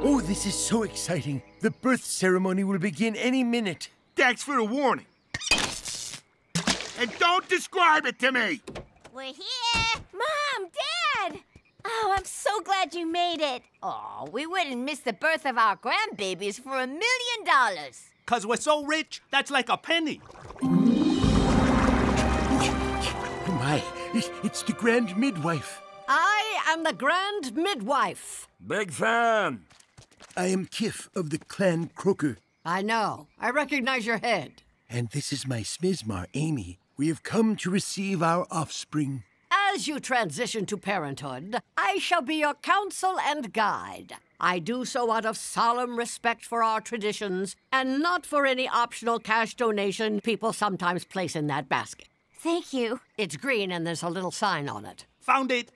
Oh, this is so exciting. The birth ceremony will begin any minute. Thanks for the warning. And don't describe it to me! We're here! Mom, Dad! Oh, I'm so glad you made it. Oh, we wouldn't miss the birth of our grandbabies for a million dollars. Cause we're so rich, that's like a penny. Oh my, it- it's the grand midwife. I am the Grand Midwife. Big fan. I am Kif of the clan Kroker. I know. I recognize your head. And this is my Smizmar, Amy. We have come to receive our offspring. As you transition to parenthood, I shall be your counsel and guide. I do so out of solemn respect for our traditions and not for any optional cash donation people sometimes place in that basket. Thank you. It's green and there's a little sign on it. Found it.